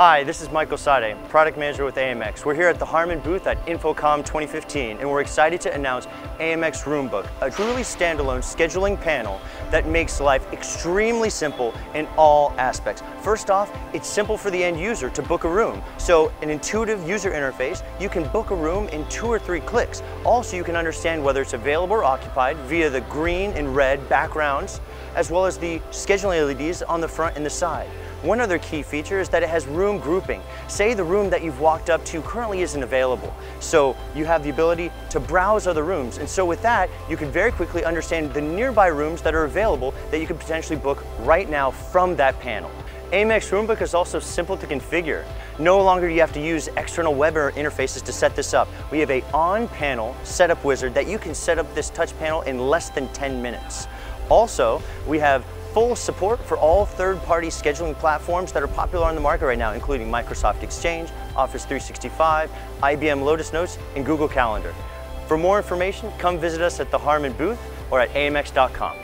Hi, this is Michael Sade, Product Manager with AMX. We're here at the Harman booth at InfoComm 2015 and we're excited to announce AMX Roombook, a truly standalone scheduling panel that makes life extremely simple in all aspects. First off, it's simple for the end user to book a room. So an intuitive user interface, you can book a room in two or three clicks. Also, you can understand whether it's available or occupied via the green and red backgrounds, as well as the scheduling LEDs on the front and the side. One other key feature is that it has room grouping. Say the room that you've walked up to currently isn't available. So you have the ability to browse other rooms. And so with that, you can very quickly understand the nearby rooms that are available that you could potentially book right now from that panel. AMX Roombook is also simple to configure. No longer do you have to use external web interfaces to set this up. We have a on-panel setup wizard that you can set up this touch panel in less than 10 minutes. Also, we have full support for all third-party scheduling platforms that are popular on the market right now, including Microsoft Exchange, Office 365, IBM Lotus Notes, and Google Calendar. For more information, come visit us at the Harman booth or at amx.com.